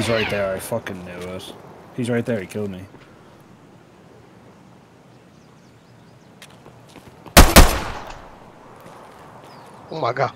He's right there. I fucking knew it. He's right there. He killed me. Oh my god.